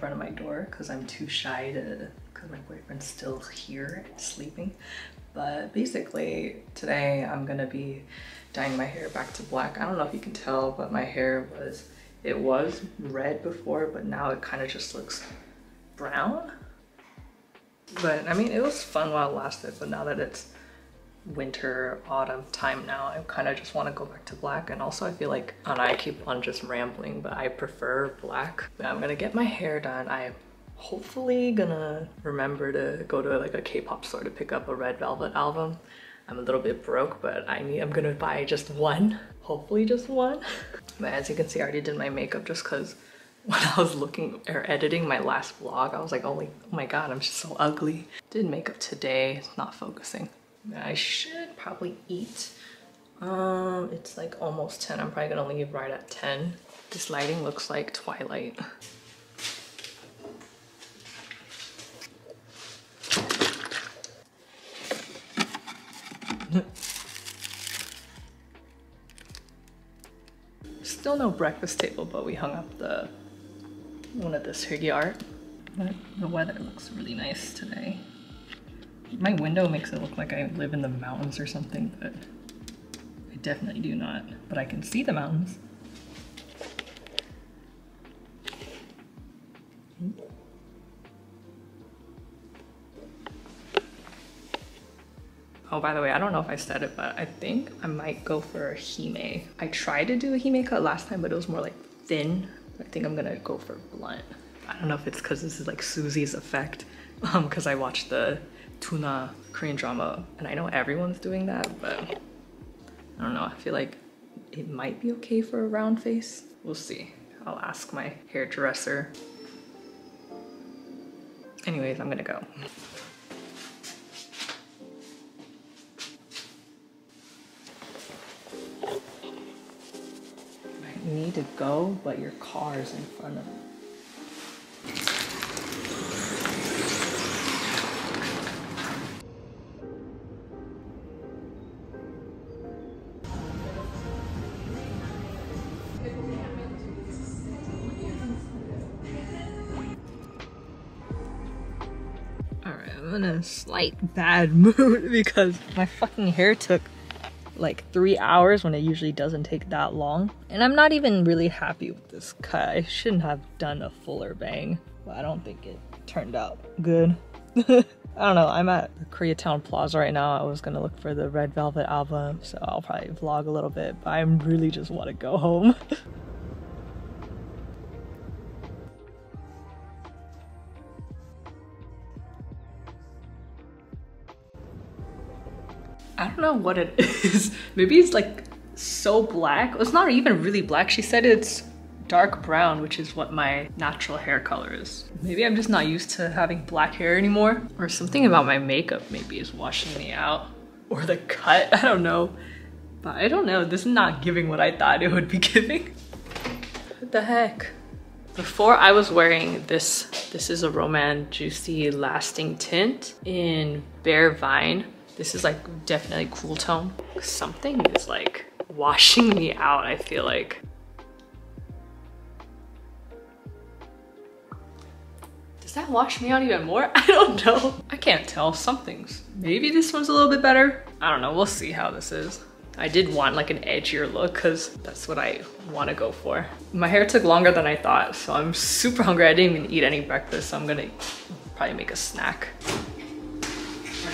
front of my door because I'm too shy to, because my boyfriend's still here sleeping. But basically today I'm gonna be dyeing my hair back to black. I don't know if you can tell, but my hair was, it was red before, but now it kind of just looks brown. But I mean, it was fun while it lasted, but now that it's winter, autumn time now, I kind of just want to go back to black. And also I feel like, and I keep on just rambling, but I prefer black. I'm gonna get my hair done. I hopefully gonna remember to go to like a K-pop store to pick up a Red Velvet album. I'm a little bit broke, but I need, I'm gonna buy just one, hopefully just one. but as you can see, I already did my makeup just cause when I was looking or editing my last vlog, I was like, oh my, oh my God, I'm just so ugly. Did makeup today, it's not focusing. I should probably eat. Um, it's like almost 10. I'm probably gonna leave right at 10. This lighting looks like twilight. Still no breakfast table, but we hung up the one of this Sugi art. The weather looks really nice today. My window makes it look like I live in the mountains or something, but I definitely do not. But I can see the mountains. Oh, by the way, I don't know if I said it, but I think I might go for a hime. I tried to do a hime cut last time, but it was more like thin. I think I'm gonna go for blunt. I don't know if it's because this is like Suzy's effect, um, because I watched the Doona Korean drama, and I know everyone's doing that, but I don't know. I feel like it might be okay for a round face. We'll see. I'll ask my hairdresser. Anyways, I'm gonna go. You need to go, but your car's in front of you. A slight bad mood because my fucking hair took like three hours when it usually doesn't take that long. And I'm not even really happy with this cut. I shouldn't have done a fuller bang, but I don't think it turned out good. I don't know, I'm at the Koreatown Plaza right now. I was gonna look for the Red Velvet album, so I'll probably vlog a little bit, but I really just want to go home. don't know what it is. Maybe it's like so black. It's not even really black. She said it's dark brown, which is what my natural hair color is. Maybe I'm just not used to having black hair anymore. Or something about my makeup maybe is washing me out. Or the cut, I don't know. But I don't know, this is not giving what I thought it would be giving. What the heck? Before I was wearing this, this is a rom&nd Juicy Lasting Tint in Bare Vine. This is like definitely cool tone. Something is like washing me out, I feel like. Does that wash me out even more? I don't know. I can't tell. Something's. Maybe this one's a little bit better. I don't know. We'll see how this is. I did want like an edgier look because that's what I want to go for. My hair took longer than I thought, so I'm super hungry. I didn't even eat any breakfast, so I'm gonna probably make a snack.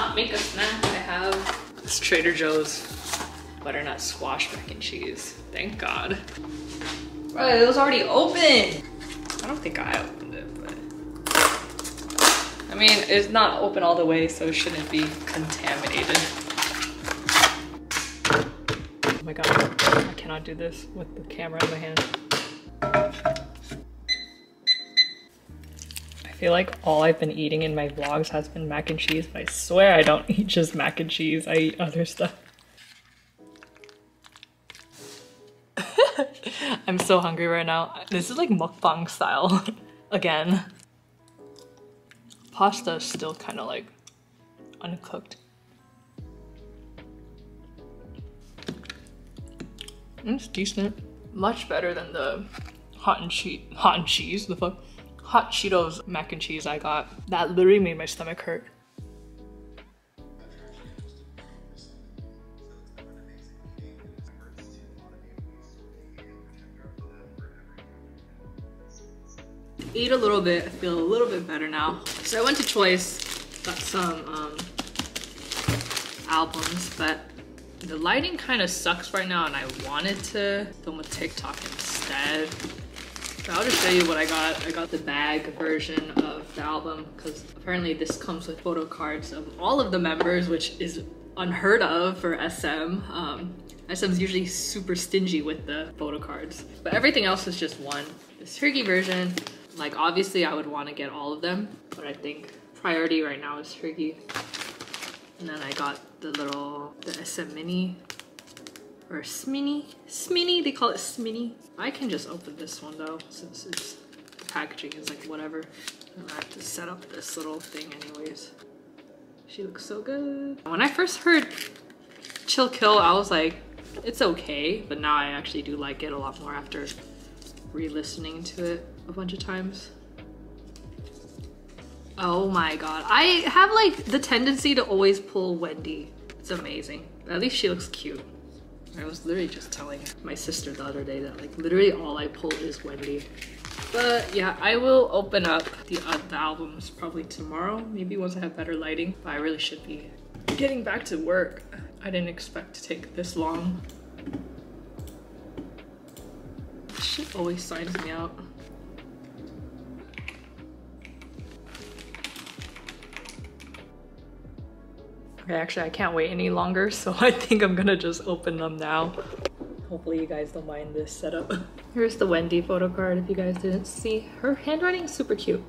Not make a snack, I have this Trader Joe's butternut squash mac and cheese. Thank God. Bro, it was already open. I don't think I opened it, but. I mean, it's not open all the way, so it shouldn't be contaminated. Oh my God, I cannot do this with the camera in my hand. Feel like all I've been eating in my vlogs has been mac and cheese, but I swear I don't eat just mac and cheese, I eat other stuff. I'm so hungry right now. This is like mukbang style again. Pasta is still kind of like uncooked. Mm, it's decent. Much better than the hot and cheese, hot and cheese, the fuck? Hot Cheetos mac and cheese I got. That literally made my stomach hurt. Ate a little bit, I feel a little bit better now. So I went to Choice, got some um, albums, but the lighting kind of sucks right now and I wanted to film a TikTok instead. I'll just show you what I got. I got the bag version of the album because apparently this comes with photo cards of all of the members, which is unheard of for SM. Um, SM's usually super stingy with the photo cards, but everything else is just one. This Turkey version, like obviously I would want to get all of them, but I think priority right now is Turkey. And then I got the little, the SM Mini or Sminny. Sminny, they call it Sminny. I can just open this one though, since it's, the packaging is like whatever. I have to set up this little thing anyways. She looks so good. When I first heard Chill Kill, I was like, it's okay, but now I actually do like it a lot more after re-listening to it a bunch of times. Oh my god. I have like the tendency to always pull Wendy. It's amazing. At least she looks cute. I was literally just telling my sister the other day that like literally all I pull is Wendy. But yeah, I will open up the, uh, the albums probably tomorrow, maybe once I have better lighting. But I really should be getting back to work. I didn't expect to take this long. Shit always signs me out. Okay, actually I can't wait any longer, so I think I'm gonna just open them now. Hopefully you guys don't mind this setup. Here's the Wendy photo card if you guys didn't see. Her handwriting is super cute.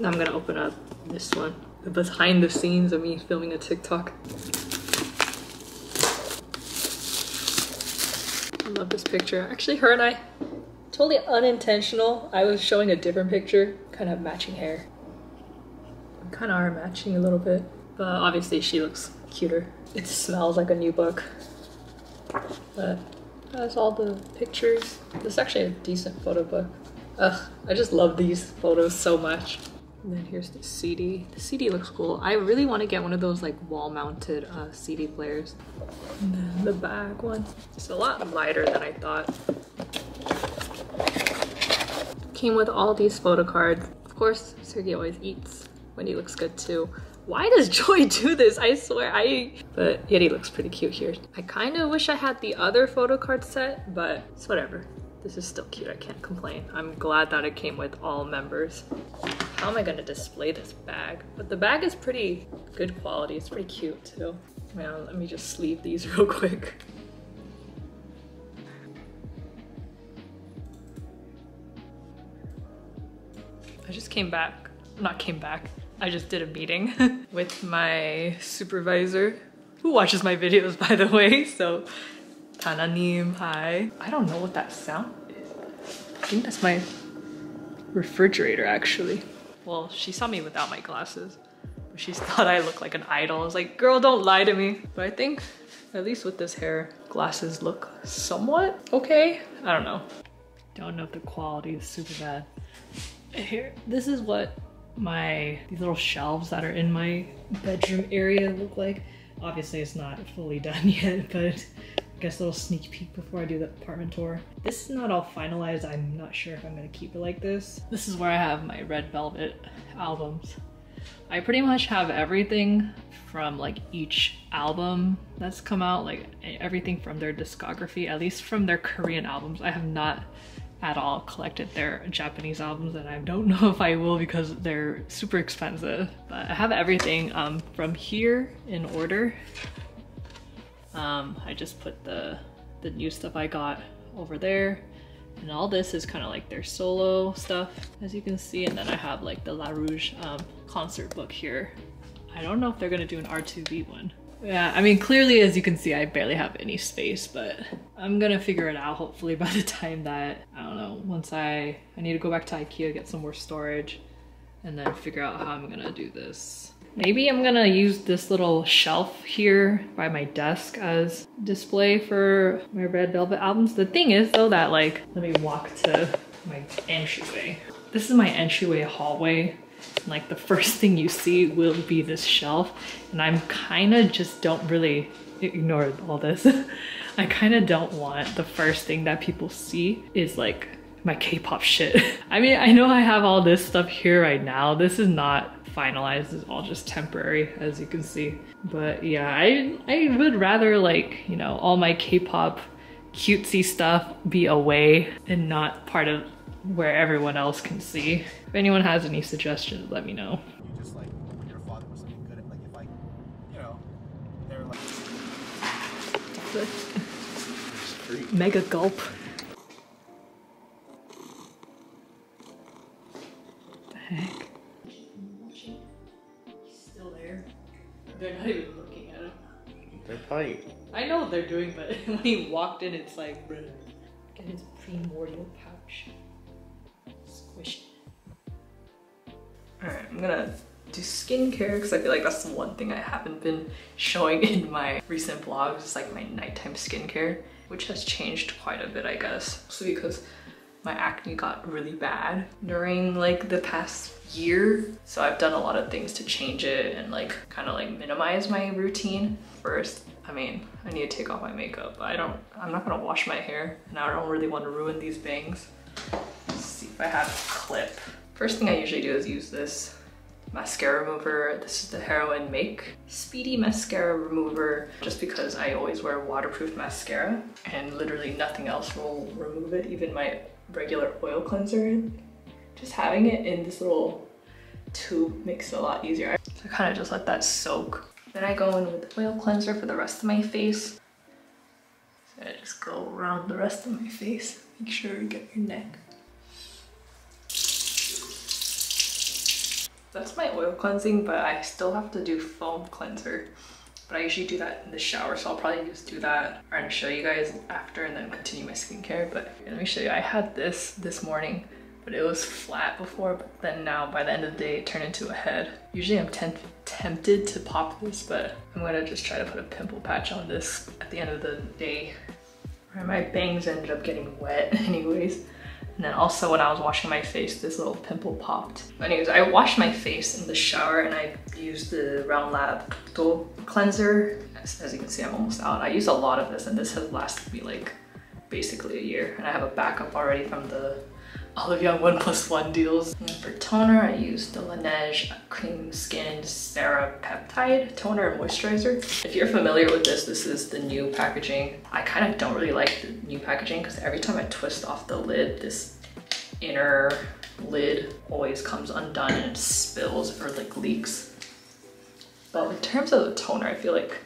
Now I'm gonna open up this one. The behind the scenes of me filming a TikTok. I love this picture. Actually, her and I, totally unintentional. I was showing a different picture, kind of matching hair. We kind of are matching a little bit. But obviously she looks cuter. It smells like a new book. But that's all the pictures. This is actually a decent photo book. Ugh, I just love these photos so much. And then here's the CD. The CD looks cool. I really want to get one of those like wall-mounted uh, CD players. And then the back one. It's a lot lighter than I thought. Came with all these photo cards. Of course, Seulgi always eats when he looks good too. Why does Joy do this? I swear, I... But Yeri looks pretty cute here. I kind of wish I had the other photo card set, but it's whatever. This is still cute, I can't complain. I'm glad that it came with all members. How am I gonna display this bag? But the bag is pretty good quality. It's pretty cute too. Man, let me just sleeve these real quick. I just came back, not came back. I just did a meeting with my supervisor who watches my videos by the way. So Tananim, hi. I don't know what that sound is. I think that's my refrigerator actually. Well, she saw me without my glasses. But she thought I looked like an idol. I was like, girl, don't lie to me. But I think, at least with this hair, glasses look somewhat okay. I don't know. Don't know if the quality is super bad. Here, this is what my these little shelves that are in my bedroom area look like. Obviously it's not fully done yet, but I guess a little sneak peek before I do the apartment tour. This is not all finalized. I'm not sure if I'm gonna keep it like this. This is where I have my Red Velvet albums. I pretty much have everything from like each album that's come out, like everything from their discography, at least from their Korean albums. I have not at all collected their Japanese albums and I don't know if I will because they're super expensive. But I have everything um, from here in order. Um, I just put the, the new stuff I got over there. And all this is kind of like their solo stuff, as you can see. And then I have like the La Rouge um, concert book here. I don't know if they're gonna do an R to V one. Yeah, I mean, clearly, as you can see, I barely have any space, but I'm gonna figure it out hopefully by the time that, I don't know, once I, I need to go back to Ikea, get some more storage, and then figure out how I'm gonna do this. Maybe I'm gonna use this little shelf here by my desk as display for my Red Velvet albums. The thing is though that like, let me walk to my entryway. This is my entryway hallway. Like the first thing you see will be this shelf. And I'm kind of just don't really ignore all this. I kind of don't want the first thing that people see is like my K-pop shit. I mean, I know I have all this stuff here right now. This is not finalized. It's all just temporary, as you can see. But yeah, I, I would rather like, you know, all my K-pop cutesy stuff be away and not part of where everyone else can see. If anyone has any suggestions, let me know. Just like your father was something good at, like if I, you know, they're like. Mega gulp. the heck? Still there. They're not even looking at him. They're probably. I know what they're doing, but when he walked in, it's like, Get his primordial pouch. Alright, I'm gonna do skincare because I feel like that's the one thing I haven't been showing in my recent vlogs. It's like my nighttime skincare, which has changed quite a bit, I guess. So because my acne got really bad during like the past year. So I've done a lot of things to change it and like kind of like minimize my routine. First, I mean, I need to take off my makeup. I don't, I'm not gonna wash my hair and I don't really want to ruin these bangs. See if I have a clip. First thing I usually do is use this mascara remover. This is the Heroine Make Speedy Mascara Remover just because I always wear waterproof mascara and literally nothing else will remove it, even my regular oil cleanser. Just having it in this little tube makes it a lot easier. So I kind of just let that soak. Then I go in with oil cleanser for the rest of my face. So I just go around the rest of my face. Make sure you get your neck. That's my oil cleansing, but I still have to do foam cleanser. But I usually do that in the shower, so I'll probably just do that and show you guys after and then continue my skincare. But let me show you, I had this this morning, but it was flat before, but then now by the end of the day, it turned into a head. Usually I'm tempted to pop this, but I'm gonna just try to put a pimple patch on this at the end of the day. My bangs ended up getting wet anyways. And then also when I was washing my face, this little pimple popped. Anyways, I washed my face in the shower and I used the Round Lab cleanser. As, as you can see, I'm almost out. I used a lot of this and this has lasted me like basically a year. And I have a backup already from the Oh, Young 1 plus 1 deals. And for toner, I use the Laneige Cream Skin Peptide Toner and Moisturizer. If you're familiar with this, this is the new packaging. I kind of don't really like the new packaging because every time I twist off the lid, this inner lid always comes undone and it spills or like leaks. But in terms of the toner, I feel like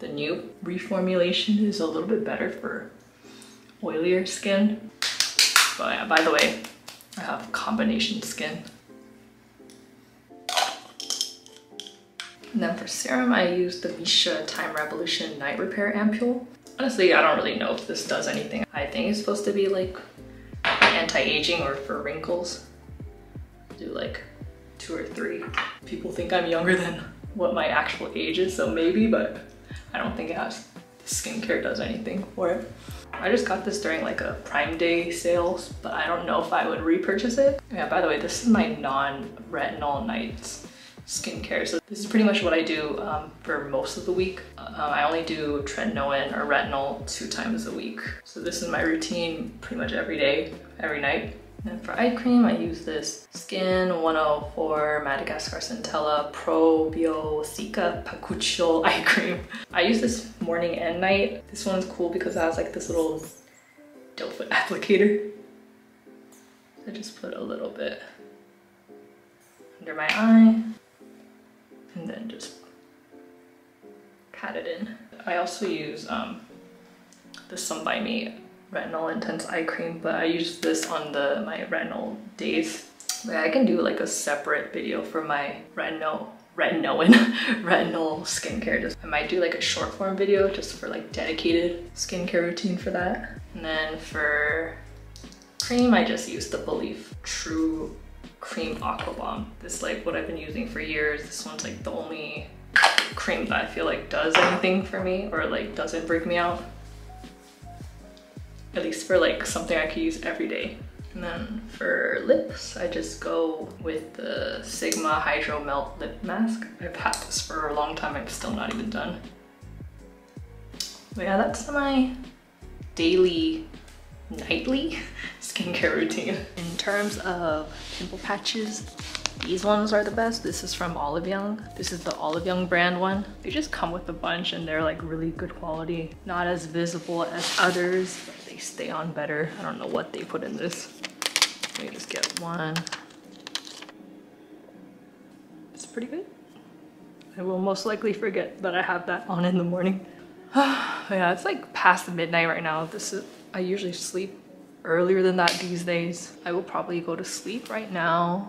the new reformulation is a little bit better for oilier skin. But yeah, by the way, I have combination skin. And then for serum, I use the Missha Time Revolution Night Repair Ampoule. Honestly, I don't really know if this does anything. I think it's supposed to be like anti-aging or for wrinkles. Do like two or three. People think I'm younger than what my actual age is, so maybe, but I don't think it has. Skincare does anything for it. I just got this during like a Prime Day sales, but I don't know if I would repurchase it. Yeah, by the way, this is my non-retinol nights skincare. So this is pretty much what I do um, for most of the week. Um, I only do tretinoin or retinol two times a week. So this is my routine pretty much every day, every night. And for eye cream, I use this Skin 1004 Madagascar Centella Pro Bio Cica Pacuccio eye cream. I use this morning and night. This one's cool because it has like this little doe foot applicator. I just put a little bit under my eye and then just pat it in. I also use um, the Some By Mi retinol intense eye cream but I use this on the my retinol days I can do like a separate video for my retinol retinoin retinol skincare just I might do like a short form video just for like dedicated skincare routine for that and then for cream I just use the Belif True Cream Aqua Bomb. This like what I've been using for years. This one's like the only cream that I feel like does anything for me or like doesn't break me out. At least for like something I could use every day. And then for lips, I just go with the Sigma Hydro Melt Lip Mask. I've had this for a long time, I'm still not even done. But yeah, that's my daily, nightly skincare routine. In terms of pimple patches, these ones are the best. This is from Olive Young. This is the Olive Young brand one. They just come with a bunch and they're like really good quality. Not as visible as others, they stay on better. I don't know what they put in this. Let me just get one. It's pretty good. I will most likely forget that I have that on in the morning. yeah, it's like past midnight right now. This is, I usually sleep earlier than that these days. I will probably go to sleep right now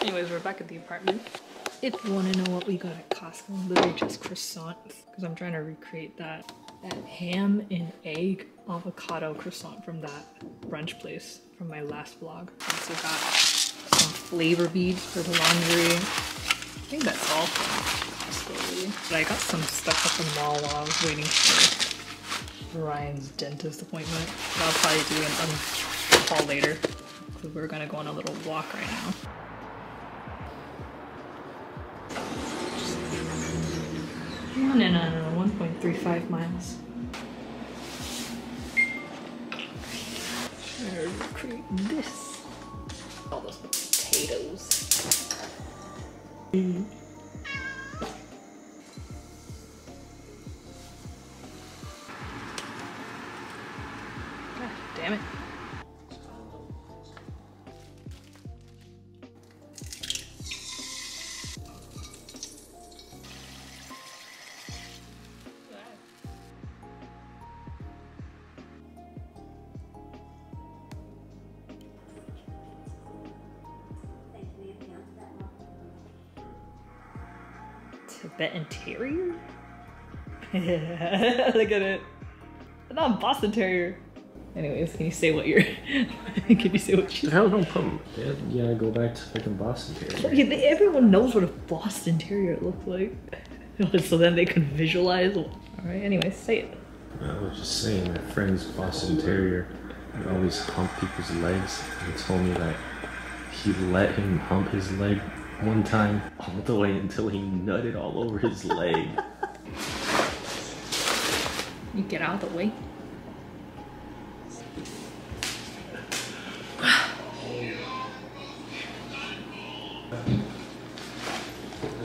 Anyways, we're back at the apartment. If you want to know what we got at Costco, literally just croissant because I'm trying to recreate that that ham and egg avocado croissant from that brunch place from my last vlog. Also got some flavor beads for the laundry. I think that's all But I got some stuff at the mall while I was waiting for Ryan's dentist appointment. But I'll probably do an unhaul later because we're gonna go on a little walk right now. No, no, no, no, 1.35 miles. Recreate this. All those potatoes. Mm. Tibetan Terrier? Look at it. Not Boston Terrier. Anyways, can you say what you're... can you say what you... Hell, don't put them. Yeah, you gotta go back to fucking Boston Terrier. Okay, they- everyone knows what a Boston Terrier looks like. so then they can visualize. Alright, anyways, say it. I was just saying, my friend's Boston Terrier would always hump people's legs. He told me that he let him hump his leg one time all the way until he nutted all over his leg. You get out of the way.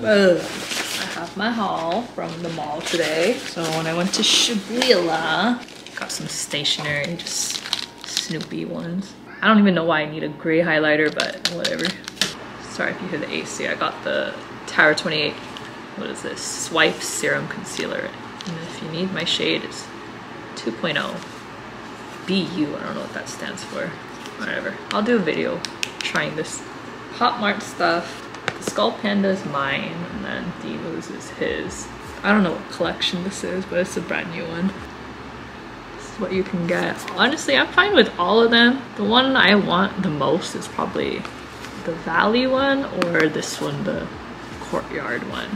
I have my haul from the mall today. So when I went to Shibuya, got some stationery, just Snoopy ones. I don't even know why I need a gray highlighter, but whatever. Sorry if you hear the AC. I got the Tower 28, what is this? Swipe Serum Concealer. And if you need my shade, it's 2.0. BU, I don't know what that stands for. Whatever. I'll do a video trying this Pop Mart stuff. The Skull Panda is mine, and then Devo's is his. I don't know what collection this is, but it's a brand new one. This is what you can get. Honestly, I'm fine with all of them. The one I want the most is probably the valley one or this one, the courtyard one.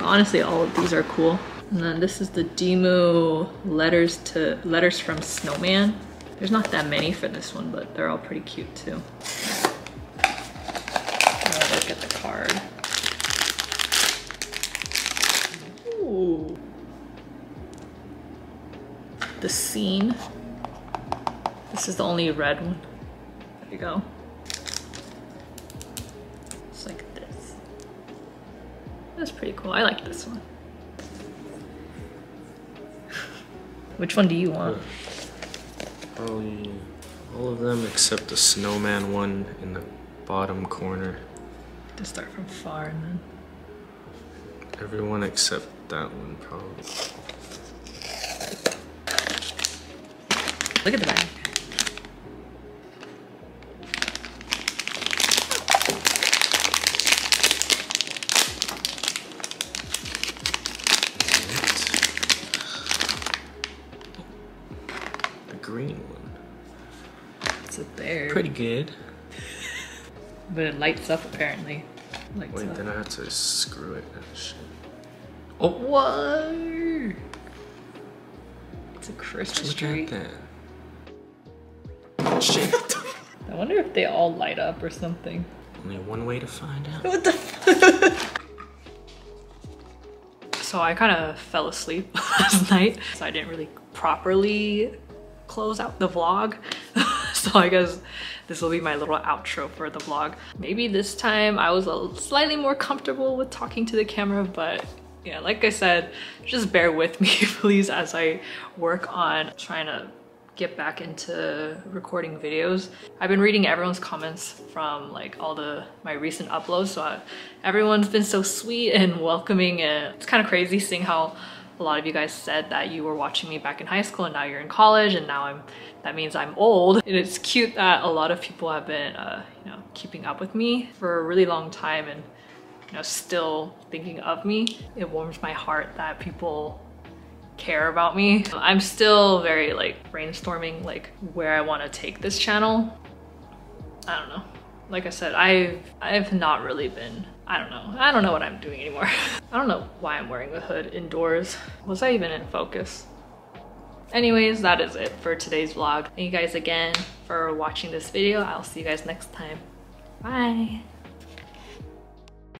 Honestly, all of these are cool. And then this is the Dimoo letters to letters from Snowman. There's not that many for this one, but they're all pretty cute too. Look at the card. Ooh. The scene. This is the only red one. There you go. That's pretty cool. I like this one. Which one do you want? Probably all of them except the snowman one in the bottom corner. To start from far and then. Everyone except that one, probably. Look at the back. Pretty good. But it lights up apparently. Lights Wait, up. then I have to screw it and shit. Oh, whoa! It's a Christmas Look tree. at that. Oh, shit. I wonder if they all light up or something. Only one way to find out. What the So I kind of fell asleep last night, so I didn't really properly close out the vlog. so I guess this will be my little outro for the vlog. Maybe this time I was a slightly more comfortable with talking to the camera, but yeah, like I said, just bear with me please as I work on trying to get back into recording videos. I've been reading everyone's comments from like all the my recent uploads so I, everyone's been so sweet and welcoming and it's kind of crazy seeing how a lot of you guys said that you were watching me back in high school and now you're in college and now I'm that means I'm old and it's cute that a lot of people have been uh, you know keeping up with me for a really long time and you know still thinking of me it warms my heart that people care about me. I'm still very like brainstorming like where I want to take this channel. I don't know. Like I said, I've I've not really been I don't know. I don't know what I'm doing anymore. I don't know why I'm wearing the hood indoors. Was I even in focus? Anyways, that is it for today's vlog. Thank you guys again for watching this video. I'll see you guys next time. Bye.